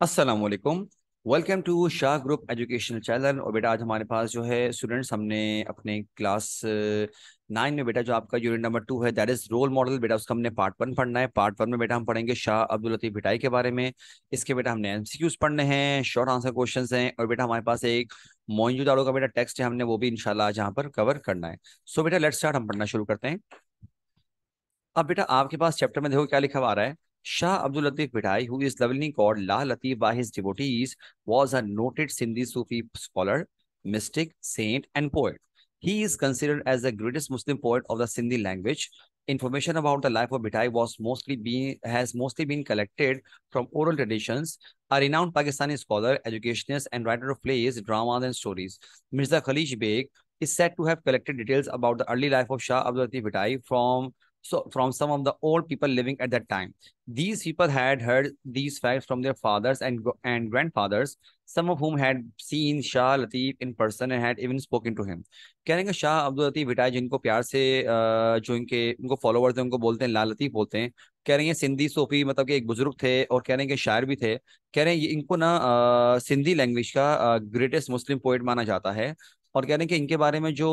अस्सलाम वालेकुम welcome to Shah group educational channel और बेटा, आज हमारे पास जो है स्टूडेंट्स हमने अपने क्लास नाइन में बेटा जो आपका यूनिट नंबर टू है दैट इज़ रोल मॉडल बेटा, उसका हमने पार्ट वन पढ़ना है। पार्ट वन में बेटा हम पढ़ेंगे शाह अब्दुल लतीफ़ भिटाई के बारे में। इसके बेटा हमने एमसीक्यूज पढ़ने हैं शॉर्ट आंसर क्वेश्चन हैं। और बेटा हमारे पास एक मोइनुदारो का बेटा टेक्स्ट है हमने, वो भी इंशाल्लाह आज यहाँ पर कवर करना है। सो बेटा लेट्स स्टार्ट हम पढ़ना शुरू करते हैं। अब बेटा, आपके पास चैप्टर में देखो क्या लिखा हुआ आ रहा है। Shah Abdul Latif Bhittai, who is lovingly called La Latif by his devotees, was a noted Sindhi Sufi scholar, mystic, saint, and poet. He is considered as the greatest Muslim poet of the Sindhi language. Information about the life of Bhittai was mostly being has mostly been collected from oral traditions. A renowned Pakistani scholar, educationist, and writer of plays, dramas, and stories, Mirza Khalij Beg is said to have collected details about the early life of Shah Abdul Latif Bhittai from so from some of the old people living at that time. These people had heard these facts from their fathers and and grandfathers, some of whom had seen Shah Latif in person and had even spoken to him. कह रहे हैं शाह अब्दुल लतीफ बिटाई जिनको प्यार से जो इनके इनको followers हैं उनको बोलते हैं लाल लतीफ बोलते हैं कह रहे हैं सिंधी सोफी मतलब कि एक बुज़ुर्ग थे और कह रहे हैं कि शायर भी थे कह रहे हैं इनको ना सिंधी लैंग्वेज का ग्रेटेस्ट मुस्लिम पोइट माना जाता है और कह रहे हैं कि इनके बारे में जो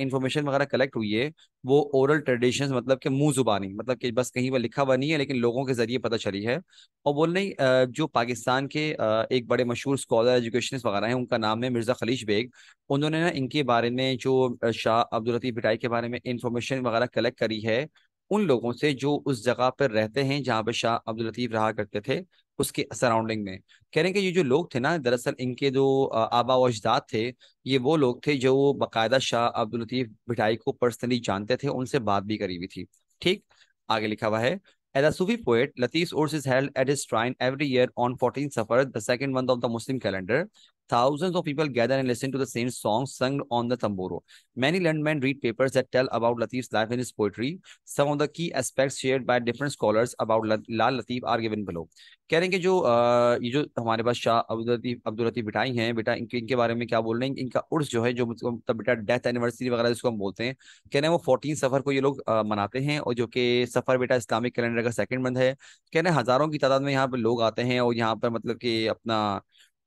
इन्फॉर्मेशन वगैरह कलेक्ट हुई है, वो ओरल ट्रेडिशन मतलब कि मुँह जुबानी मतलब कि बस कहीं पर लिखा हुआ नहीं है, लेकिन लोगों के ज़रिए पता चली है। और बोल रही जो पाकिस्तान के एक बड़े मशहूर स्कॉलर एजुकेशनिस्ट वगैरह हैं, उनका नाम है मिर्ज़ा खलीश बेग। उन्होंने ना इनके बारे में जो शाह अब्दुल लतीफ़ के बारे में इंफॉर्मेशन वगैरह कलेक्ट करी है उन लोगों से जो उस जगह पर रहते हैं जहाँ पर शाह अब्दुल लतीफ़ रहा करते थे उसके सराउंडिंग में कह रहे हैं कि ये जो लोग थे ना दरअसल इनके जो आबा अजदाद थे ये वो लोग थे जो बाकायदा शाह अब्दुल लतीफ़ भिटाई को पर्सनली जानते थे उनसे बात भी करी हुई थी ठीक आगे लिखा हुआ है As a Sufi poet, Latif's Urs is held at his shrine every year on 14th Safar, the second month of the Muslim calendar. Thousands of people gather and listen to the same songs sung on the tamburo. Many learned men read papers that tell about Latif's life and his poetry. Some of the key aspects shared by different scholars about Lal Latif are given below. कह रहे हैं कि जो आ, ये जो हमारे पास शाह अब्दुल लतीफ अब्दुल लतीफ बिठाई हैं बेटा इनके इनके बारे में क्या बोल रहे हैं इनका उर्स जो है जो मतलब बेटा डेथ एनिवर्सरी वगैरह जिसको हम बोलते हैं कह रहे हैं वो फोर्टीन सफ़र को ये लोग आ, मनाते हैं और जो कि सफ़र बेटा इस्लामिक कैलेंडर का सेकंड मंथ है कह रहे हैं हज़ारों की तादाद में यहाँ पर लोग आते हैं और यहाँ पर मतलब कि अपना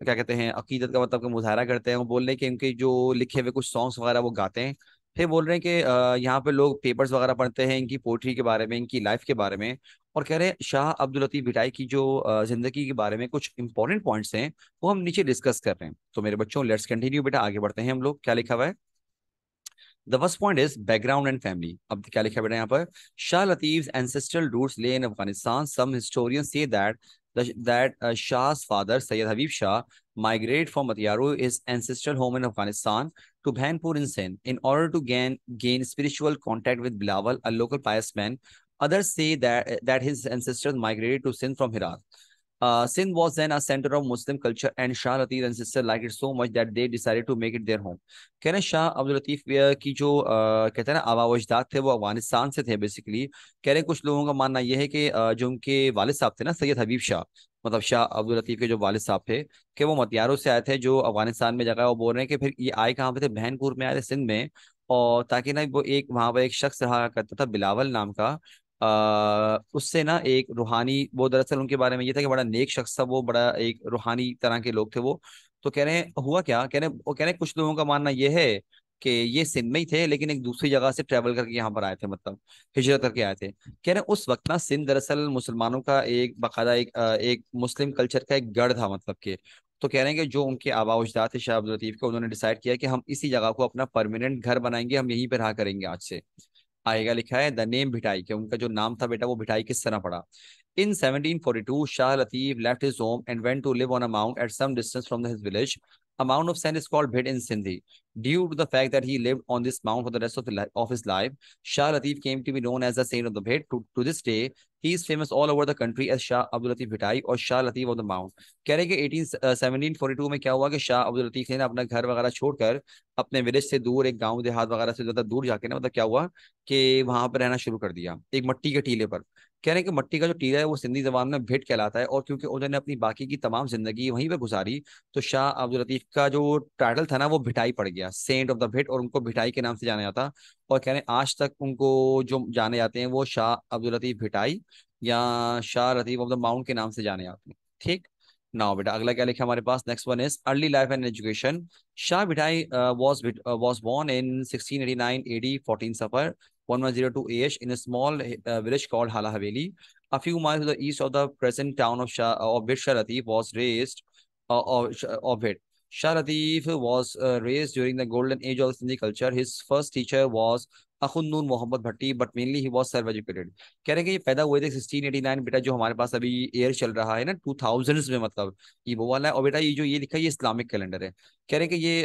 क्या कहते हैं, अकीदत का मतलब मुजाहरा करते हैं, वो बोल रहे हैं कि उनके जो लिखे हुए कुछ सॉन्ग्स वगैरह वो गाते हैं। फिर बोल रहे हैं कि यहाँ पे लोग पेपर्स वगैरह पढ़ते हैं इनकी पोइट्री के बारे में, इनकी लाइफ के बारे में और कह रहे हैं, शाह अब्दुल लतीफ भिटाई की जो ज़िंदगी के बारे में कुछ इंपॉर्टेंट पॉइंट्स हैं, वो हम नीचे डिस्कस कर रहे हैं। तो मेरे बच्चों लेट्स कंटिन्यू बेटा, आगे बढ़ते हैं हम लोग। क्या लिखा हुआ है? The first point is background and family अब क्या लिखा बेटा यहाँ पर? Shah Latif ancestral roots lay in Afghanistan. Some historian say that that uh, Shah's father, Sayyid Habib Shah, migrated from Matiaru, his ancestral home in Afghanistan, to Bhanpur in Sindh in order to gain, gain spiritual contact with Bilawal, a local pious man. Others say that, that his ancestors migrated to Sindh from Herat. Uh, Sindh was then a center of Muslim culture and Shah Latif and sister liked it so much that they decided to make it their home. Shah Abdul Latif की जो कहते हैं ना आवावजदाद थे वो अफ़गानिस्तान से थे basically कह रहे कुछ लोगों का मानना यह है कि जो उनके वालिद साहब थे ना सैयद हबीब शाह मतलब शाह अब्दुल लतीफ के जो वालिद साहब थे कि वो मतियारों से आए थे जो अफ़गानिस्तान में जगह वो बोल रहे हैं कि फिर ये आए कहाँ पे थे बहनपुर में आए थे सिंध में और ताकि ना वो एक वहाँ पर एक शख्स रहा करता था बिलावल नाम का उससे ना एक रूहानी, वो दरअसल उनके बारे में ये था कि बड़ा नेक शख्स था, वो बड़ा एक रूहानी तरह के लोग थे वो। तो कह रहे हैं, हुआ क्या? कह रहे वो कह रहे हैं, कुछ लोगों का मानना ये है कि ये सिंध में ही थे, लेकिन एक दूसरी जगह से ट्रेवल करके यहाँ पर आए थे मतलब हिजरत करके आए थे। कह रहे हैं, उस वक्त ना सिंध दरअसल मुसलमानों का एक बाकायदा एक एक मुस्लिम कल्चर का एक गढ़ था मतलब के। तो कह रहे हैं कि जो उनके आबा उजदाद थे शाह अब्दुल लतीफ़ के, उन्होंने डिसाइड किया कि हम इसी जगह को अपना परमानेंट घर बनाएँगे, हम यहीं पर रहा करेंगे आज से। आएगा लिखा है द नेम भिटाई के उनका जो नाम था बेटा वो भिटाई किस तरह पड़ा In 1742, Shah Latif left his home and went to live on a mount at some distance from his village. A mound of sand is called Bhid in Sindhi. Due to the fact that he lived on this mount for the rest of, the of his life, Shah Latif came to be known as the saint of the Bhid. To, to this day, he is famous all over the country as Shah Abdul Latif Bhittai or Shah Latif of the Mount. कह रहे कि 18 1742 में क्या हुआ कि शाह अब्दुल लतीफ ने अपना घर वगैरह छोड़कर अपने विलेज से दूर, एक गाँव देहात वगैरह से ज़्यादा दूर जाके ना मतलब क्या हुआ कि वहाँ पर रहना शुरू कर दिया, एक मट्टी के टीले पर कह रहे हैं कि मट्टी का जो टीला है वो सिंधी जबान में भिट कहलाता है और क्योंकि उन्होंने अपनी बाकी की तमाम ज़िंदगी वहीं पे गुजारी तो शाह अब्दुल लतीफ का जो टाइटल था ना, वो भिटाई पड़ गया सेंट ऑफ़ द भिट और उनको भिटाई के नाम से जाना जाता और कह रहे हैं आज तक उनको जो जाने जाते हैं वो शाह अब्दुल लतीफ भिटाई या Shah Latif of the mount के नाम से जाने जाते हैं। ठीक? नाउ बेटा, अगला क्या लिखा हमारे पास? Next one is early life and education Shah Bhitai was was born in 1689 AD 14 Safar. 1102 AH in a small uh, village called Hala Haveli. A few miles to the east of the present town of Shah, of which Shah Latif was raised, uh, of, of it. Shah Latif was uh, raised during the golden age of Sindhi culture. His first teacher was अखुन्नून Mohammad Bhatti but mainly he was self educated कह रहे हैं कि ये पैदा हुए थे 1689 बेटा जो हमारे पास अभी एयर चल रहा है ना 2000s में मतलब ये वो वाला है। और बेटा ये जो ये लिखा है ये इस्लामिक कैलेंडर है। कह रहे हैं कि ये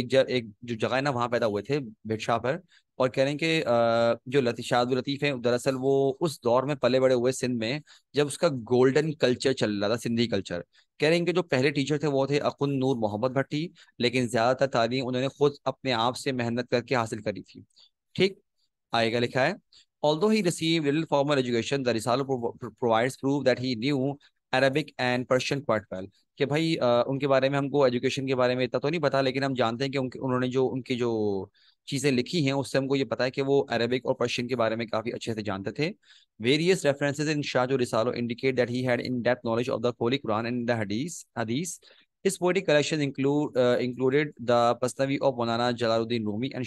एक ज, एक जो जगह है ना वहाँ पैदा हुए थे भिक्षा पर। और कह रहे हैं कि जो लतीफ शाह लतीफ़ है दरअसल वो उस दौर में पले बड़े हुए सिंध में जब उसका गोल्डन कल्चर चल रहा था सिंधी कल्चर कह रहे हैं कि जो पहले टीचर थे वो थे अकुन नूर मोहम्मद भट्टी लेकिन ज़्यादातर तालीम उन्होंने खुद अपने आप से मेहनत करके हासिल करी थी। ठीक आएगा लिखा है। Although he received little formal education the risala provides proof that he knew Arabic and Persian quite well कि भाई आ, उनके बारे में हमको एजुकेशन के बारे में इतना तो नहीं पता लेकिन हम जानते हैं कि उनके उन्होंने जो उनकी जो चीज़ें लिखी हैं उससे हमको ये पता है कि वो अरबिक और पर्शियन के बारे में काफ़ी अच्छे से जानते थे। Various references in Shah Jo Risalo indicate that he had in depth knowledge of the holy Quran and the Hadith Hadith His poetic collection include uh, included the Pasnavi of Maulana Jalaluddin Rumi and.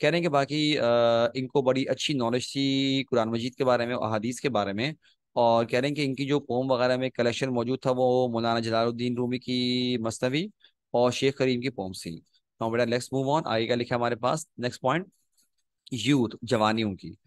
कह रहे हैं कि बाकी uh, इनको बड़ी अच्छी knowledge थी कुरान मजीद के बारे में और हदीस के बारे में। और कह रहे हैं कि इनकी जो पोम वगैरह में कलेक्शन मौजूद था वो मौलाना जलालुद्दीन रूमी की मस्तवी और शेख करीम की पोम थी। तो बेटा नेक्स्ट मूव ऑन आगे का लिखा हमारे पास नेक्स्ट पॉइंट यूथ जवानियों की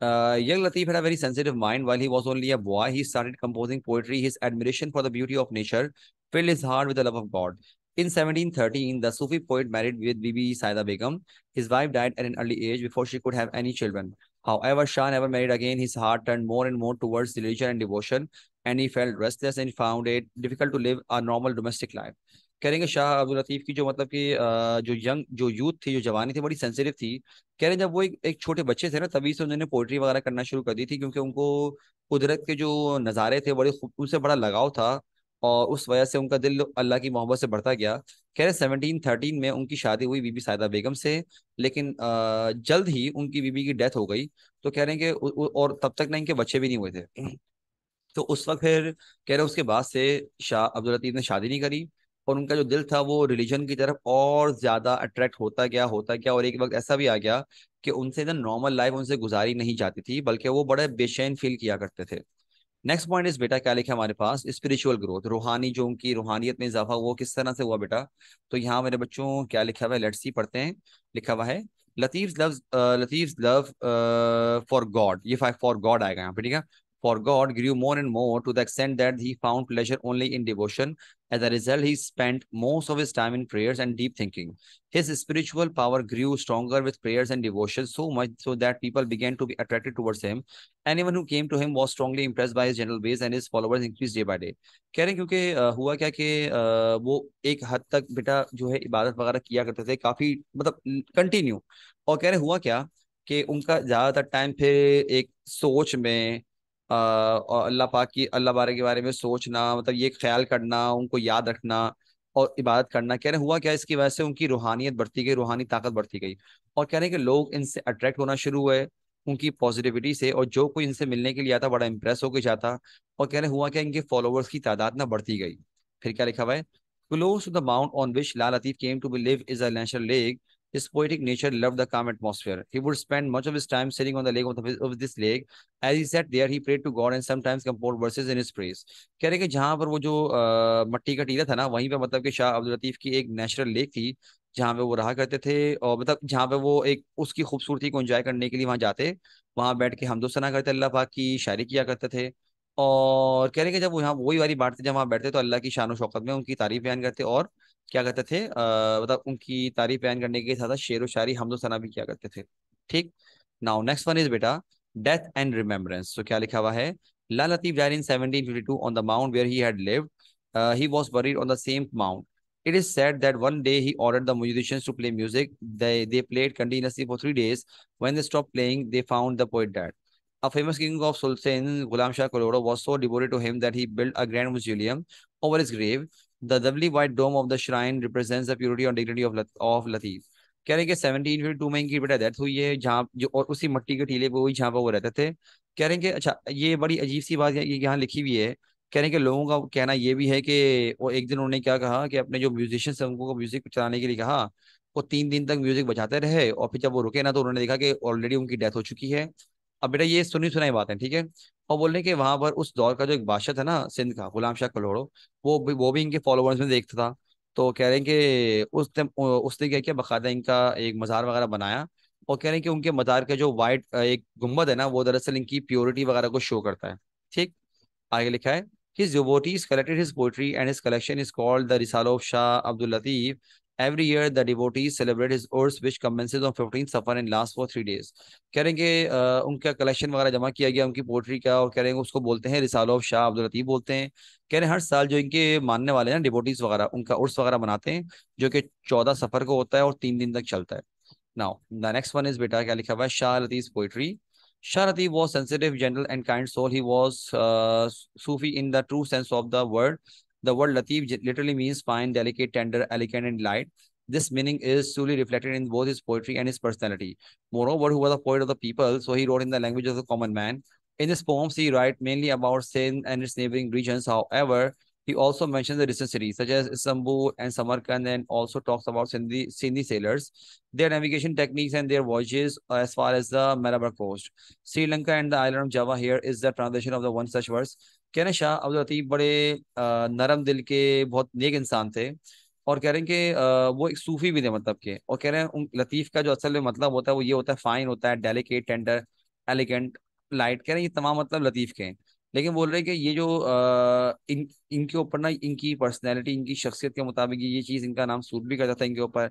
Uh, young Latif had a very sensitive mind. While he was only a boy, he started composing poetry. His admiration for the beauty of nature filled his heart with the love of God. In 1713, the Sufi poet married with Bibi Saida Begum. His wife died at an early age before she could have any children. However, Shah never married again. His heart turned more and more towards religion and devotion, and he felt restless and found it difficult to live a normal domestic life. करेंगे शाह अब्दुल लतीफ़ की जो मतलब कि जो young जो youth थी जो जवानी थी बड़ी सेंसिटिव थी। कह रहे हैं जब वो एक, एक छोटे बच्चे थे ना तभी से उन्होंने पोइट्री वगैरह करना शुरू कर दी थी क्योंकि उनको कुदरत के जो नज़ारे थे बड़े उनसे बड़ा लगाव था और उस वजह से उनका दिल अल्लाह की मोहब्बत से बढ़ता गया। कह रहे सेवनटीन थर्टीन में उनकी शादी हुई बीबी सायदा बेगम से लेकिन जल्द ही उनकी बीबी की डेथ हो गई। तो कह रहे हैं कि और तब तक ना इनके बच्चे भी नहीं हुए थे। तो उस वक्त फिर कह रहे उसके बाद से शाह अब्दुल लतीफ़ ने शादी नहीं करी। और उनका जो दिल था वो रिलीजन की तरफ़ और ज़्यादा अट्रैक्ट होता गया होता गया और एक वक्त ऐसा भी आ गया कि उनसे ना नॉर्मल लाइफ उनसे गुजारी नहीं जाती थी, बल्कि वो बड़े बेचैन फील किया करते थे। नेक्स्ट पॉइंट इस बेटा, क्या लिखा हमारे पास? स्पिरिचुअल ग्रोथ, रूहानी जो उनकी रूहानियत में इजाफा वो किस तरह से हुआ बेटा? तो यहाँ मेरे बच्चों क्या लिखा हुआ है? लेट्स सी पढ़ते हैं। लिखा हुआ है Latif love Latif love for God ये फॉर गॉड आएगा यहाँ पे, ठीक है? for God grew more and more to the extent that he found pleasure only in devotion. As a result, he spent most of his time in prayers and deep thinking. His spiritual power grew stronger with prayers and devotion so much so that people began to be attracted towards him. Anyone who came to him was strongly impressed by his general ways and his followers increased day by day. कह रहे हैं क्योंकि हुआ क्या कि वो एक हद तक बेटा जो है इबादत वगैरह किया करते थे काफी मतलब कंटिन्यू और कह रहे हुआ क्या कि उनका ज्यादातर टाइम फिर एक सोच में और अल्लाह पाक की, अल्लाह बारे के बारे में सोचना मतलब ये ख्याल करना, उनको याद रखना और इबादत करना। कह रहे, हुआ क्या इसकी वजह से उनकी रूहानियत बढ़ती गई, रूहानी ताकत बढ़ती गई? और कह रहे हैं कि लोग इनसे अट्रैक्ट होना शुरू हुए, उनकी पॉजिटिविटी से और जो कोई इनसे मिलने के लिए आता, बड़ा इंप्रेस होकर जाता और कह रहे, हुआ क्या इनके फॉलोअर्स की तादाद ना बढ़ती गई? फिर क्या लिखा हुआ है? Close to the mount on which Lal Latif came to be live is a natural lake His poetic nature loved the calm atmosphere. He would spend much of his time sitting on the lake of, the, of this lake. As he sat there, he prayed to God and sometimes composed verses in his praise. कह रहे कि जहाँ पर वो जो आ, मट्टी का टीला था ना वहीं पे मतलब कि शाह अब्दुल लतीफ की एक नेचुरल लेक थी जहाँ पे वो रहा करते थे और मतलब जहाँ पे वो एक उसकी खूबसूरती को एंजॉय करने के लिए वहाँ जाते वहाँ बैठ के हमदो सना करते अल्लाह पाक की शायरी किया करते थे और कह रहे कि जब वो यहाँ वही वाली थी जब वहाँ बैठते तो अल्लाह की शान शौकत में उनकी तारीफ़ बयान करते और क्या कहते थे? मतलब उनकी तारीफ़ बयान करने के साथ साथ शेर व शायरी हमदो सना भी क्या करते थे। ठीक? नाउ नेक्स्ट वन इज़ बेटा डेथ एंड रिमेम्बरेंस तो क्या लिखा हुआ है? Lal Latif Jair in seventeen fifty two on the mount where he had lived he was buried on the same mount it is said that one day he order the musicians to play music they played continuously for three days when they stop playing they found the poet dead A famous king of Sultan Ghulam Shah Kolodo was so devoted to him that he built a grand mausoleum over his grave. The doubly white dome of the shrine represents the purity and dignity of, of Latif. कह रहे हैं कि seventeen fifty to में इनकी बेटा death हुई है जहाँ जो और उसी मट्टी के टीले पे हुई जहाँ पे वो रहते थे। कह रहे हैं कि अच्छा ये बड़ी अजीब सी बात यहाँ लिखी हुई है। कहने के लोगों का कहना ये भी है कि वो एक दिन उन्होंने क्या कहा कि अपने जो म्यूजिशियंस हैं उनको म्यूज़िक चलाने के लिए कहा वो तीन दिन तक म्यूज़िक बजाते रहे और फिर जब वो रुके ना तो उन्होंने देखा कि ऑलरेडी उनकी डेथ हो चुकी है। अब बेटा ये सुनी सुनाई बात है ठीक है और बोल रहे कि वहाँ पर उस दौर का जो एक बादशाह था ना, सिंध का, गुलाम शाह कलोड़ो वो भी वो भी इनके फॉलोअर्स में देखता था तो कह रहे हैं कि उसने उसने क्या किया, बकायदा इनका एक मज़ार वगैरह बनाया और कह रहे हैं कि उनके मज़ार का जो वाइट एक गुंबद है ना, वो दरअसल इनकी प्योरिटी वगैरह को शो करता है, ठीक आगे लिखा है His devotees collected his poetry and his collection is called the Risala of Shah Abdul Latif. Every year the devotees celebrate his urs which commences on 15th Safar and lasts for three days. कह रहे हैं कि उनका collection वगैरह जमा किया गया उनकी पोइट्री का और कह रहे हैं उसको बोलते हैं रिसालो ऑफ़ शाह अब्दुल लतीफ़ बोलते हैं कह रहे हैं हर साल जो इनके मानने वाले हैं डिवोटीज वगैरह उनका उर्स वगैरह बनाते हैं जो कि चौदह सफ़र को होता है और तीन दिन तक चलता है now the next one is बेटा क्या लिखा हुआ है Shah Latif poetry Sharati was sensitive, gentle, and kind soul. He was uh, Sufi in the true sense of the word. The word Latif literally means fine, delicate, tender, elegant, and light. This meaning is truly reflected in both his poetry and his personality. Moreover, who was a poet of the people, so he wrote in the language of the common man. In his poems, he writes mainly about Sindh and its neighboring regions. However, he also mentions the distant cities such as Istanbul and Samarkand and also talks about Sindhi, Sindhi sailors, their navigation techniques and their voyages uh, as far as the Malabar coast. Sri Lanka and the island of Java here is the translation of the one such verse. कहने शाह अब्दुल लतीफ़ बड़े नरम दिल के बहुत नेक इंसान थे और कह रहे हैं कि वो एक सूफी भी थे मतलब के और कह रहे हैं उन लतीफ़ का जो असल में मतलब होता है वो ये होता है फाइन होता है डेलिकेट टेंडर एलिगेंट लाइट कह रहे हैं ये तमाम मतलब लतीफ़ के हैं। लेकिन बोल रहे हैं कि ये जो इन, इनके ऊपर ना इनकी पर्सनैलिटी इनकी शख्सियत के मुताबिक ये चीज़ इनका नाम सूट भी करता था इनके ऊपर।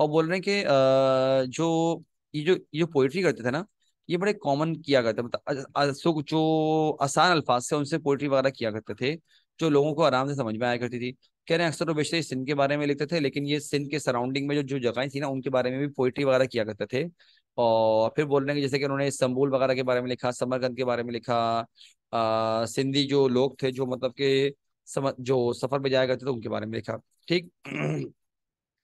और बोल रहे हैं कि जो, ये जो, ये पोइट्री करते थे ना ये बड़े कॉमन किया करते मतलब जो आसान अल्फाज से उनसे पोइट्री वगैरह किया करते थे, जो लोगों को आराम से समझ में आया करती थी। कह रहे हैं, अक्सर तो बेशतर सिंध के बारे में लिखते थे, लेकिन ये सिंध के सराउंडिंग में जो जो जगहें थी ना, उनके बारे में भी पोइट्री वगैरह किया करते थे। और फिर बोल रहे हैं जैसे कि उन्होंने संबूल वगैरह के बारे में लिखा, समरकंद के बारे में लिखा सिंधी जो लोग थे, जो मतलब के समझ जो सफ़र में जाया करते थे, उनके बारे में लिखा। ठीक,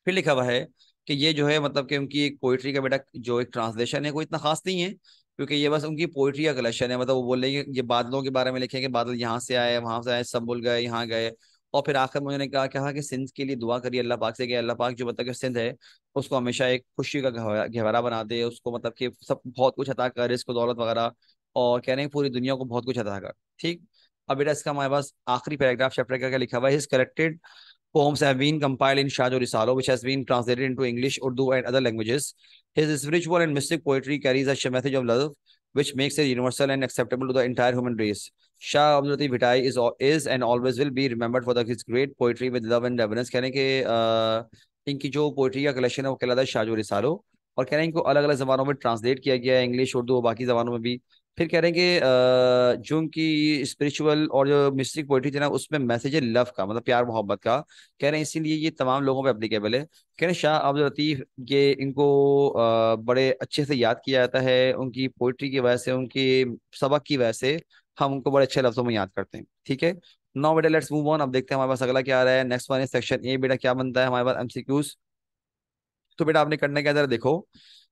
फिर लिखा हुआ है कि ये जो है मतलब कि उनकी एक पोइट्री का बेटा जो एक ट्रांसलेशन है, कोई इतना खास नहीं है, क्योंकि ये बस उनकी पोइट्री का कलेक्शन है। मतलब वो बोल रहे ये बादलों के बारे में लिखे कि बादल यहाँ से आए, वहाँ से आए संबुल गए, यहाँ गए। और फिर आखिर में उन्होंने कहा कहा कि सिंध के लिए दुआ करिए अल्लाह पाक से कि अल्लाह पाक जो मतलब कि सिंध है, उसको हमेशा एक खुशी का गहरा बना दे, उसको मतलब कि सब बहुत कुछ अता कर, इसको दौलत वगैरह। और कह रहे हैं पूरी दुनिया को बहुत कुछ अदा कर। ठीक? अब बेटा इसका हमारे पास आखिरी पैराग्राफ चैप्टर का लिखा हुआ है? Corrected poems have been compiled in Shah Risalo, which has been translated into English, Urdu, and other languages. His spiritual and mystic poetry carries a message of love, which makes it universal and acceptable to the entire human race. Shah Abdul Latif Bhitai is, is and always will be remembered for the, his great poetry with love and reverence. कह रहे हैं कि इनकी जो poetry का collection है वो कहलाता है शाहजो रिसालो और कह रहे हैं इनको अलग अलग जबानों में ट्रांसलेट किया गया है इंग्लिश उर्दू और बाकी जबानों में भी फिर कह रहे हैं कि जो उनकी स्पिरिचुअल और जो मिस्टिक पोइट्री थी ना, उसमें मैसेज है लव का मतलब प्यार मोहब्बत का। कह रहे हैं इसीलिए ये तमाम लोगों पे अप्लीकेबल है। कह रहे हैं शाह अब्दुल लतीफ़, ये इनको बड़े अच्छे से याद किया जाता है। उनकी पोइट्री की वजह से, उनके सबक की वजह से हम उनको बड़े अच्छे लफ्जों में याद करते हैं, ठीक है? नौ बेटा लेट्स मूव ऑन अब देखते हैं हमारे पास अगला क्या आ रहा है। नेक्स्ट वन सेक्शन ए बेटा, क्या बनता है हमारे पास एमसीक्यूज तो बेटा, आपने करने क्या जरा देखो।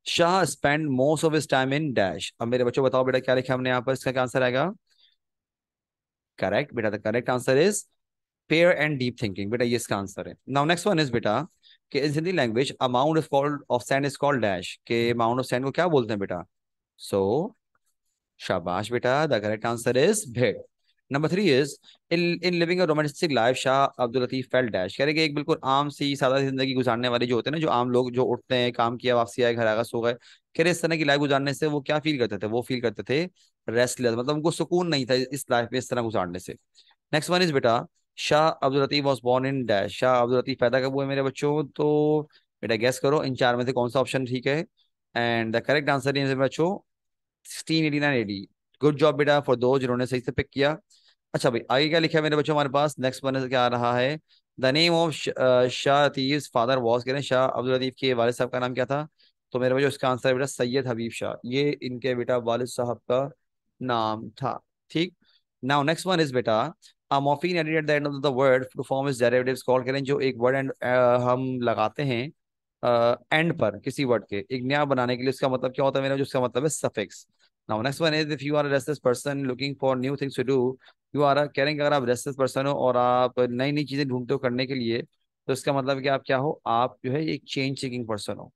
Shah spend most of his time in dash अब मेरे बच्चों बताओ बेटा क्या लिखा हमने यहाँ पर? इसका क्या आंसर आएगा? करेक्ट बेटा the correct answer is prayer and deep thinking बेटा ये इसका आंसर है। नाउ नेक्स्ट वन इज़ बेटा कि in Hindi language amount is called of sand is called dash के अमाउंट ऑफ़ सैंड को क्या बोलते हैं बेटा? सो so, शाबाश बेटा द करेक्ट आंसर इज़ भेड़। Number three is in living romantic life Shah Abdul Latif fail dash कह रहे कि एक बिल्कुल आम सी, सादा ज़िंदगी गुजारने वाले जो होते हैं ना, जो आम लोग जो उठते हैं, काम किया, वापसी आए, घर आगा सो गए, कह रहे इस तरह की लाइफ गुजारने से वो क्या फील करते थे? वो फील करते थे रेस्टलेस मतलब उनको सुकून नहीं था इस लाइफ में इस तरह गुजारने से। नेक्स्ट वन इज़ बेटा Shah Abdul Latif was born in dash Shah Abdul Latif पैदा कब हुए मेरे बच्चों? तो बेटा गैस करो, इन चार में से कौन सा ऑप्शन ठीक है? And the correct answer is बच्चों sixteen eighty nine eighty good job बेटा फॉर दो जिन्होंने सही से पिक किया। अच्छा भाई आगे क्या लिखा है मेरे बच्चों हमारे पास? नेक्स्ट वन क्या आ रहा है? The name of Shah Latif father was कह रहे हैं शाह अब्दुल लतीफ़ के वालिद साहब का नाम क्या था? तो मेरे बच्चों इसका आंसर है बेटा सैयद हबीब शाह। ये इनके बेटा वालिद साहब का नाम था ठीक? नाउ नेक्स्ट वन इज़ बेटा a morpheme added at the end of the word to form its derivatives called करें जो एक वर्ड एंड हम लगाते हैं एंड uh, पर किसी वर्ड के। एक नया बनाने के लिए उसका मतलब क्या होता है मेरा जो उसका मतलब है suffix next one is if you are restless person looking for new things to do you are कह रहे हैं कि अगर आप रेस्टलेस पर्सन हो और आप नई नई चीज़ें ढूंढते हो करने के लिए तो इसका मतलब कि आप क्या हो? आप जो है एक चेंज सीकिंग पर्सन हो।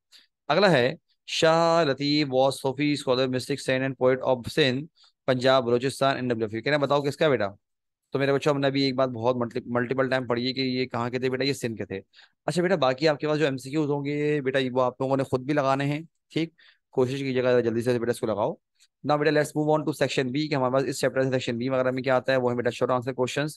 अगला है, Shah Latif was Sufi scholar mystic saint and poet of Sindh Punjab, Balochistan and W कह रहे बताओ किसका बेटा? तो मेरे बच्चों, हमने भी एक बात बहुत मल्टीपल टाइम पढ़ी है कि ये कहाँ के थे बेटा? ये सिंध के थे। अच्छा बेटा, बाकी आपके पास जो एमसीक्यूज होंगे, बेटा, वो आप लोगों ने खुद भी लगाने हैं, ठीक? कोशिश कीजिएगा जल्दी से बेटा इसको लगाओ। ना बेटा let's move on to section B कि हमारे पास इस चैप्टर से सेक्शन बी वगैरह में क्या आता है, वो है बेटा शॉर्ट आंसर क्वेश्चन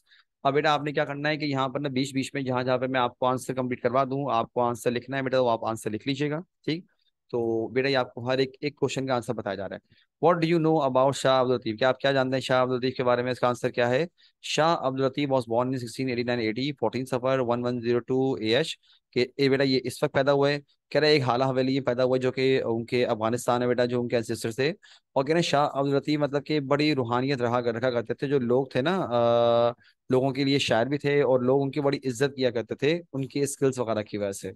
अब बेटा, आपने क्या करना है कि यहाँ पर ना बीच बीच में जहाँ जहाँ पर मैं आपको आंसर कंप्लीट करवा दूँ, आपको आंसर लिखना है बेटा तो आप आंसर लिख लीजिएगा, ठीक? तो बेटा ये आपको हर एक एक क्वेश्चन का आंसर बताया जा रहा है। What do you know about Shah Abdul Latif क्या आप क्या जानते हैं शाह अब्दुल लतीफ के बारे में? इसका आंसर क्या है? Shah Abdul Latif was born in 1689 AD 14 Safar 1102 AH के ए बेटा ये इस वक्त पैदा हुए कह रहे एक हाला हवेली पैदा हुए जो कि उनके अफ़गानिस्तान है बेटा जो उनके एंसेस्टर थे। और कह रहे हैं शाह अब्दुल लतीफ मतलब कि बड़ी रूहानियत रहा रखा करते थे। जो लोग थे ना आ, लोगों के लिए शायर भी थे और लोग उनकी बड़ी इज़्ज़त किया करते थे उनके स्किल्स वगैरह की वजह से।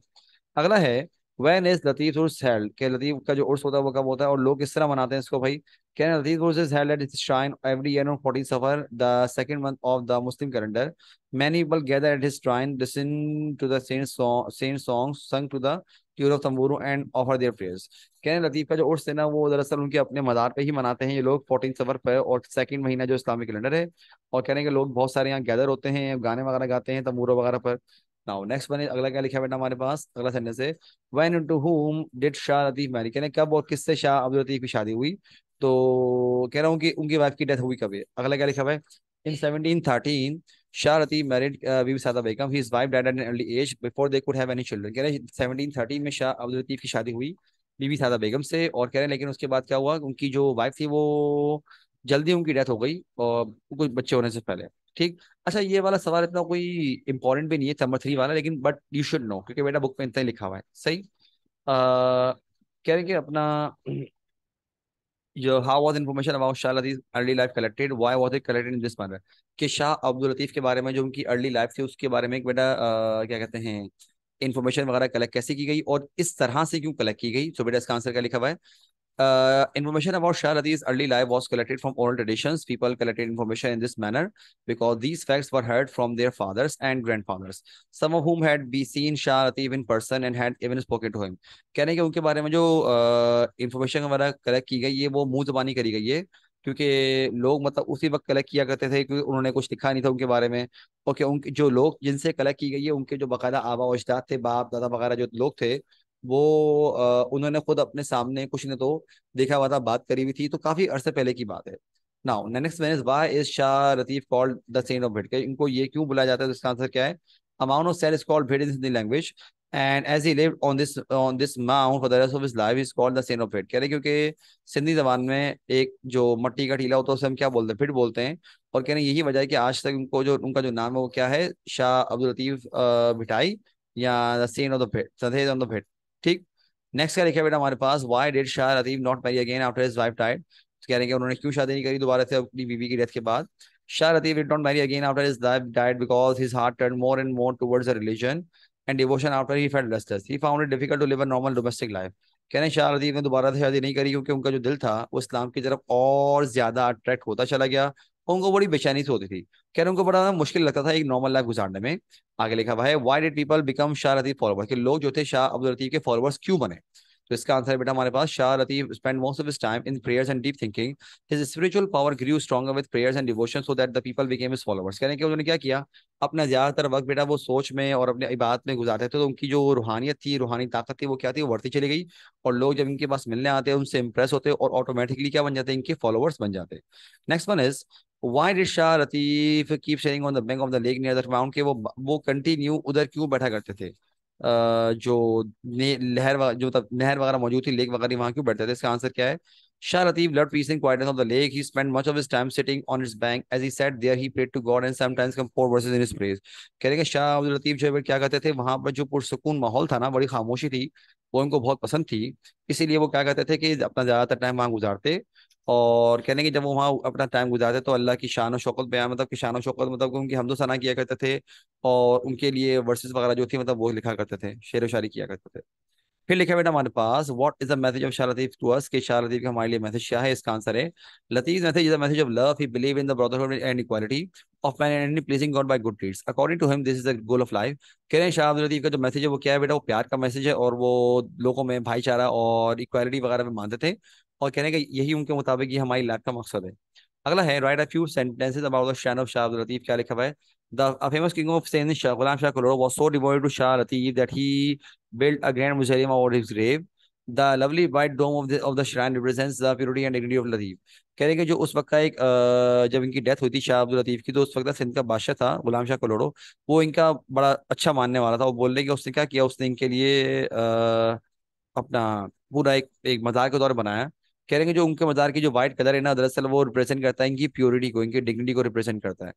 अगला है when is Latif Urs held के लतीफ का जो उर्स होता है, वो कब होता है और लोग किस तरह मनाते हैं इसको भाई? When Latif Urs is held at shrine every year on 14 Safar the second month of the Muslim calendar people gather at his shrine, listen to the saint song saint songs, sung to the tune of tamburu, and offer their prayers. कहने लतीफ का जो उर्स है ना, वो दरअसल उनके अपने मज़ार पे ही मनाते हैं ये लोग फोर्टीन सफ़र पर और सेकंड महीना जो इस्लामिक कैलेंडर है। और कहने के लोग बहुत सारे यहाँ गैदर होते हैं, गाने वगैरह गाते हैं, तंबूरो वगैरह पर। नाउ नेक्स्ट वन अगला क्या लिखा बेटा हमारे पास? अगला सेंटेंस है when into whom did Shah Latif marry कहने, कब और किससे शाह अब्दुल लतीफ की शादी हुई? तो कह रहा हूँ कि उनकी वाइफ की डेथ हुई कभी अगला क्या लिखा हुआ है? In 1713 Shah Latif married Bibi Sada Begum his wife died at an early age before they could have any children कह रहे हैं 1713 में शाह अब्दुल लतीफ की शादी हुई बीबी सादा बेगम से. और कह रहे हैं, लेकिन उसके बाद क्या हुआ? उनकी जो वाइफ थी वो जल्दी उनकी डेथ हो गई और कुछ बच्चे होने से पहले. ठीक। अच्छा ये वाला सवाल इतना कोई इंपॉर्टेंट भी नहीं है नंबर थ्री वाला, लेकिन बट यू शुड नो क्योंकि बेटा बुक में इतना ही लिखा हुआ है। सही? कह रहे कि अपना how was information about Shah Latif early life collected why was it collected in this manner कि शाह अब्दुल लतीफ के बारे में, जो उनकी अर्ली लाइफ थी, उसके बारे में एक बेटा क्या कहते हैं इन्फॉर्मेशन वगैरह कलेक्ट कैसे की गई और इस तरह से क्यों कलेक्ट की गई? सो बेटा इसका आंसर क्या लिखा हुआ है? Uh, information about Shah Lati's early life was collected from oral traditions. People collected information in this manner because these facts were heard from their fathers and grandfathers, some of whom had be seen Shah Latif in person and had even spoken to him. कहने के उनके बारे में जो information uh, वगैरह collect की गई है वो मुँह जबानी करी गई है क्योंकि लोग मतलब उसी वक्त कलेक्ट किया करते थे क्योंकि उन्होंने कुछ लिखा नहीं था उनके बारे में ओके उनके जो लोग जिनसे कलेक्ट की गई है उनके जो बाकायदा आबा अजदाद थे बाप दादा वगैरह जो लोग थे वो उन्होंने खुद अपने सामने कुछ ने तो देखा हुआ था, बात करी हुई थी तो काफ़ी अरसे पहले की बात है। Now, next one is why is Shah Latif called the saint of Bhit इनको ये क्यों बुलाया जाता है तो इसका आंसर क्या है? Amount of sale is called Bhit in Hindi language and as he lived on this on this mount for the rest of his life is called the saint of Bhit कह रहे क्योंकि सिंधी जबान में एक जो मट्टी का टीला होता है, उसे हम क्या बोलते हैं? भिड बोलते हैं। और कह रहे हैं यही वजह है कि आज तक उनको जो, उनका जो नाम है, वो क्या है? शाह अब्दुल लतीफ भिटाई या द सेंट ऑफ़ द भिड सधेज ऑन द भिड ठीक? नेक्स्ट क्या लिखा बेटा हमारे पास? Why did Shah Latif not marry again after his wife died कह रहे हैं उन्होंने क्यों शादी नहीं करी दोबारा से अपनी बीवी की डेथ के बाद? Shah Latif did not marry again after his wife died because his heart turn more and more towards religion and devotion after he felt restless he found it difficult to live a normal domestic life कह रहे शाह लतीफ ने दोबारा से शादी नहीं करी क्योंकि उनका जो दिल था, वो इस्लाम की तरफ़ और ज़्यादा अट्रैक्ट होता चला गया। उनको बड़ी बेचैनी से होती थी। कह रहे उनको बड़ा मुश्किल लगता था एक नॉर्मल लाइफ गुजारने में। आगे लिखा है why did people become Shah Latif follower लोग जो थे शाह अब्दुल लतीफ के फॉलोअर्स क्यों बने? तो इसका आंसर है बेटा हमारे पास Shah Latif spend most of his time in prayers and deep thinking his spiritual power grew stronger with prayers and devotion so that the people became his followers कहने के उन्होंने क्या किया? अपना ज़्यादातर वक्त बेटा वो सोच में और अपने इबादत में गुजारते थे तो उनकी जो रूहानियत थी, रूहानी ताकत थी वो क्या थी? वो बढ़ती चली गई और लोग जब इनके पास मिलने आते हैं उनसे इंप्रेस होते और ऑटोमेटिकली क्या बन जाते? हैं इनके फॉलोअर्स बन जाते। Next one is why did Shah Latif keep sharing on the bank of the lake near the mount के वो वो कंटिन्यू उधर क्यों बैठा करते थे? जो लहर जो तब नहर वगैरह मौजूद थी लेक वगैरह वहाँ क्यों बैठते थे? इसका आंसर क्या है? Shah Latif loved peace and quietness of the lake. He spent much of his time sitting on its bank. As he sat there, he prayed to God and sometimes composed verses in his praise. कह रहे शाह अब्दुल लतीफ जो है क्या कहते थे? वहाँ पर जो पुरसकून माहौल था ना बड़ी खामोशी थी वो इनको बहुत पसंद थी। इसीलिए वो क्या कहते थे कि अपना ज़्यादातर टाइम वहाँ गुजारते। और कहने की जब वो वहाँ अपना टाइम गुजारते तो अल्लाह की शान शौकत बयान मतलब कि शान शौकत मतलब उनकी हमदो सना किया करते थे और उनके लिए वर्सेस वगैरह जो थी मतलब वो लिखा करते थे शेर व किया करते थे। फिर लिखा बेटा हमारे पास what is the message of Shah Latif to us कि शाह लतीफ का हमारे लिए मैसेज क्या है? इसका आंसर है Latif message is the message of love he believe in the brotherhood and equality of man and pleasing God by good deeds according to him this is the goal of life कह रहे हैं शाह लतीफ का जो message है, वो क्या है बेटा? वो प्यार का मैसेज है और वो लोगों में भाईचारा और इक्वालिटी वगैरह में मानते थे। और कहने का यही उनके मुताबिक ये हमारी लाइफ का मकसद है। अगला है write a few sentences about the शान ऑफ़ शाह लतीफ क्या लिखा हुआ है? The famous king of Saint Shah Ghulam Shah Koloro was so devoted to Shah Latif that he built a grand mausoleum over his grave. The lovely white dome of the of the shrine represents the purity and dignity of Latif. कह रहे हैं कि जो उस वक्त का एक जब इनकी डेथ हुई थी शाह अब्दुल लतीफ की तो उस वक्त सिंध का बादशाह था गुलाम शाह कलोड़ो वो इनका बड़ा अच्छा मानने वाला था। वो बोल रहे कि, उसने क्या किया? उसने इनके लिए अपना पूरा एक एक मजार के दौर बनाया। कह रहे हैं कि जो उनके मजार की जो व्हाइट कलर है ना दरअसल वो रिप्रेजेंट करता है इनकी प्योरिटी को इनकी डिग्निटी को रिप्रेजेंट करता है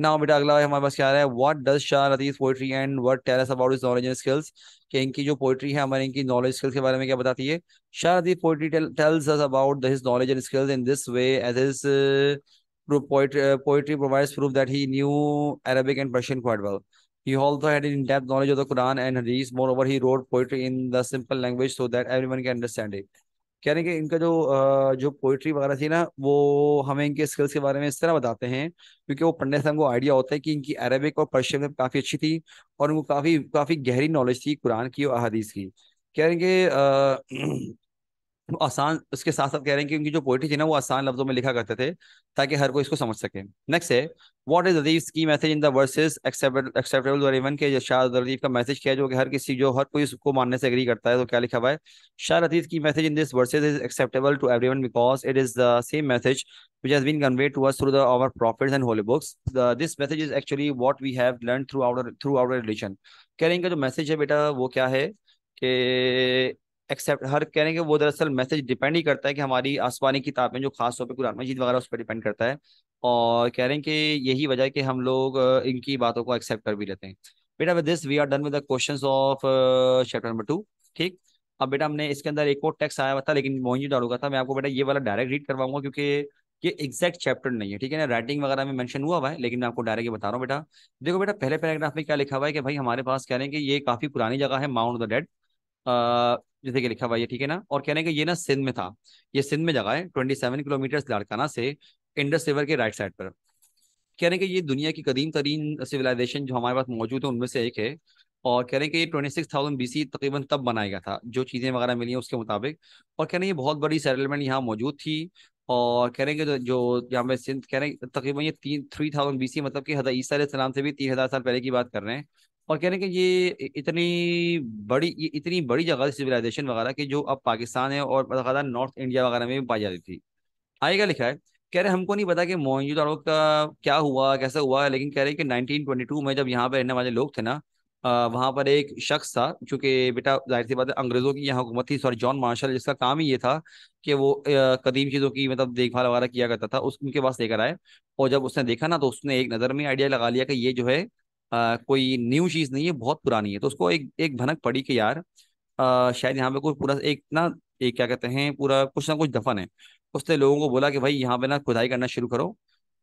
ना बेटा अगला हमारे पास क्या है what does Shah Latif poetry and what tell about knowledge and skills कि इनकी जो पोइट्री है हमारे इनकी नॉलेज स्किल्स के बारे में क्या बताती है Shah Latif poetry tells us about his knowledge and skills in this way as his poetry provides proof that he knew Arabic and Persian quite well. He also had an in-depth knowledge of the Quran and Hadith. Moreover, he wrote poetry in the simple language so that everyone can understand it. कह रहे हैं कि इनका जो जो poetry वगैरह थी ना, वो हमें इनके स्किल्स के बारे में इस तरह बताते हैं, क्योंकि वो पढ़ने से हमको आइडिया होता है कि इनकी अरबिक और पर्शियन में काफ़ी अच्छी थी और उनको काफ़ी काफ़ी गहरी नॉलेज थी, कुरान की और अहदीस की। कह रहे हैं कि आसान उसके साथ साथ कह रहे हैं कि उनकी जो पोइट्री थी ना वो आसान लफ्जों में लिखा करते थे ताकि हर कोई इसको समझ सके। नेक्स्ट है व्हाट इज़ अदीफ की message in the verses acceptable और इवन के शाह लतीफ का मैसेज क्या है जो कि हर किसी जो हर कोई उसको मानने से एग्री करता है तो क्या लिखा हुआ है? शाह लतीफ की message in this verses is acceptable to everyone because it is the same message which has been conveyed to us through the our prophets and holy books. The, this message is actually what we have learned through our through religion कह रहे हैं जो message है बेटा वो क्या है? कि एक्सेप्ट, हर कह रहे हैं कि वो दरअसल मैसेज डिपेंड ही करता है कि हमारी आसमानी किताबें जो खास तौर पर कुरान मजीद वगैरह उस पर डिपेंड करता है। और कह रहे हैं कि यही वजह है कि हम लोग इनकी बातों को एक्सेप्ट कर भी लेते हैं। बेटा with this we are done with the questions of chapter number two ठीक? अब बेटा, हमने इसके अंदर एक और टेक्स्ट आया हुआ था, लेकिन मोहिनी डालूँगा था। मैं आपको बेटा ये वाला डायरेक्ट रीड करवाऊँगा क्योंकि ये एग्जैक्ट चैप्टर नहीं है, ठीक है ना? राइटिंग वगैरह में मेंशन हुआ हुआ है, लेकिन मैं आपको डायरेक्ट बता रहा हूँ बेटा। देखो बेटा, पहले पैराग्राफ में क्या लिखा हुआ है कि भाई हमारे पास कह रहे हैं कि ये काफ़ी पुरानी जगह है माउंट द डेड जैसे कि लिखा हुआ है ठीक है ना? और कहने का ये ना सिंध में था। ये सिंध में जगह है ट्वेंटी सेवन किलोमीटर लाड़काना से इंडस रिवर के राइट साइड पर। कह रहे हैं कि ये दुनिया की कदीम तरीन सिविलाइजेशन जो हमारे पास मौजूद है, उनमें से एक है। और कह रहे हैं कि ये twenty six thousand B C तकरीबन तब बनाया गया था, जो चीज़ें वगैरह मिली हैं उसके मुताबिक। और कह रहे हैं ये बहुत बड़ी सेटलमेंट यहाँ मौजूद थी। और कह रहे हैं कि जो यहाँ पे सिंध कह रहे हैं तकरीबन ये तीन थ्री थाउज़ेंड बी सी मतलब कि हज़रत ईसा सलाम से भी तीन हज़ार साल पहले की बात कर रहे हैं। और कह रहे हैं कि ये इतनी बड़ी, ये इतनी बड़ी जगह सिविलाइजेशन वगैरह की जो अब पाकिस्तान है और नॉर्थ इंडिया वगैरह में भी पाई जाती थी। आएगा लिखा है? कह रहे हमको नहीं पता कि मोहनजोदड़ो का क्या हुआ, कैसे हुआ लेकिन कह रहे हैं कि 1922 में जब यहाँ पर रहने वाले लोग थे ना वहाँ पर एक शख्स था, चूँकि बेटा ज़ाहिर सी बात है अंग्रेज़ों की यहाँ हुकूमत थी सॉरी जॉन मार्शल जिसका काम ही ये था कि वो कदीम चीज़ों की मतलब देखभाल वगैरह किया करता था, उस उनके पास लेकर आए। और जब उसने देखा ना तो उसने एक नज़र में आइडिया लगा लिया कि ये जो है आ, कोई न्यू चीज़ नहीं है बहुत पुरानी है। तो उसको एक एक भनक पड़ी कि यार आ, शायद यहाँ पे कोई पूरा एक ना एक क्या कहते हैं पूरा कुछ ना कुछ दफन है। उसने लोगों को बोला कि भाई यहाँ पे ना खुदाई करना शुरू करो।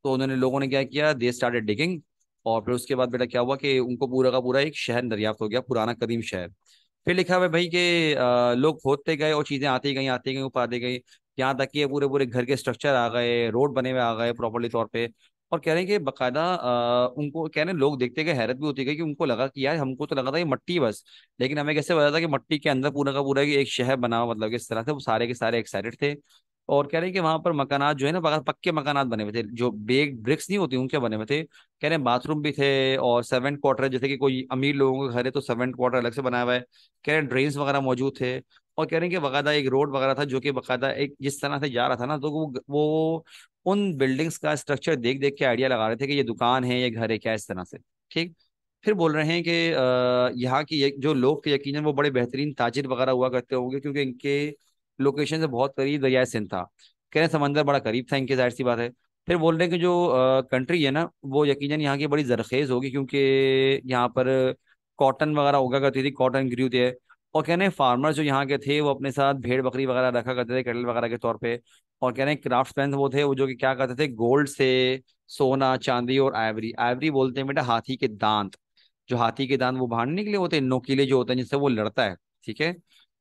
तो उन्होंने लोगों ने क्या किया दे स्टार्टेड डिगिंग और फिर उसके बाद बेटा क्या हुआ कि उनको पूरा का पूरा एक शहर दरियाफ्त हो गया पुराना कदीम शहर। फिर लिखा हुआ भाई कि लोग खोदते गए और चीज़ें आती गई आती गई ऊपर आती गई। यहाँ तक कि पूरे पूरे घर के स्ट्रक्चर आ गए रोड बने हुए आ गए प्रॉपरली तौर पे। और कह रहे हैं कि बकायदा उनको कह रहे हैं लोग देखते गए हैरत भी होती गई कि उनको लगा कि यार हमको तो लगा था ये मट्टी बस, लेकिन हमें कैसे पता था कि मट्टी के अंदर पूरा का पूरा एक शहर बना मतलब इस तरह से वो सारे के सारे एक्साइटेड थे। और कह रहे हैं कि वहाँ पर मकानात जो है ना पक्के मकानात बने हुए थे, जो बेग ब्रिक्स नहीं होती, उनके बने हुए थे। कह रहे हैं बाथरूम भी थे और सेवन क्वार्टर जैसे कि कोई अमीर लोगों के घर है तो सेवन क्वार्टर अलग से बनाया हुआ है। कह रहे हैं ड्रेन्स वगैरह मौजूद थे। और कह रहे हैं कि बकायदा एक रोड वगैरह था जो कि बकायदा एक जिस तरह से जा रहा था ना तो वो वो उन बिल्डिंग्स का स्ट्रक्चर देख देख के आइडिया लगा रहे थे कि ये दुकान है, ये घर है, क्या इस तरह से, ठीक? फिर बोल रहे हैं कि यहाँ की जो लोग थे यकीन वो बड़े बेहतरीन ताजिर वगैरह हुआ करते होंगे, क्योंकि इनके लोकेशन से बहुत करीब दरिया सिंध था। कह रहे समंदर बड़ा करीब था इनके, ज़ाहिर सी बात है। फिर बोल रहे हैं कि जो कंट्री है ना, वो यकीन यहाँ की बड़ी जरखेज होगी, क्योंकि यहाँ पर कॉटन वगैरह उगा करती थी कॉटन ग्रू थे और कह रहे हैं फार्मर जो यहाँ के थे, वो अपने साथ भेड़ बकरी वगैरह रखा करते थे कटल वगैरह के तौर पे। और कह रहे हैं क्राफ्ट्समैन वो थे, वो जो कि क्या करते थे, गोल्ड से सोना, चांदी और आइवरी। आइवरी बोलते हैं बेटा हाथी के दांत। जो हाथी के दांत वो भाड़ने के लिए होते हैं नोकीले जो होते हैं जिससे वो लड़ता है, ठीक है?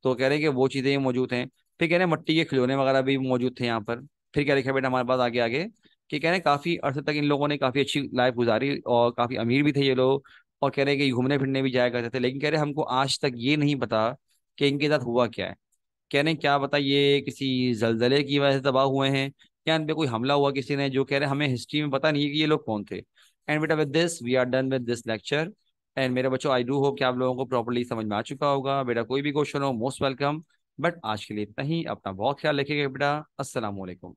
तो कह रहे हैं कि वो चीज़ें मौजूद हैं। फिर कह रहे हैं मट्टी के खिलौने वगैरह भी मौजूद थे यहाँ पर। फिर क्या लिखा बेटा हमारे पास आगे आगे। कि कह रहे हैं काफ़ी अर्से तक इन लोगों ने काफ़ी अच्छी लाइफ गुजारी और काफ़ी अमीर भी थे ये लोग। और कह रहे हैं कि घूमने फिरने भी जाया करते थे। लेकिन कह रहे हमको आज तक ये नहीं पता कि इनके साथ हुआ क्या है। कह रहे हैं, क्या पता ये किसी जलजले की वजह से तबाह हुए हैं? क्या इन पर कोई हमला हुआ किसी ने? जो कह रहे हैं, हमें हिस्ट्री में पता नहीं है कि ये लोग कौन थे. एंड बेटा with this we are done with this lecture and मेरे बच्चों आई डू होप कि आप लोगों को प्रॉपरली समझ में आ चुका होगा। बेटा, कोई भी क्वेश्चन हो मोस्ट वेलकम बट आज के लिए इतना ही। अपना बहुत ख्याल रखिएगा बेटा। वालेकुम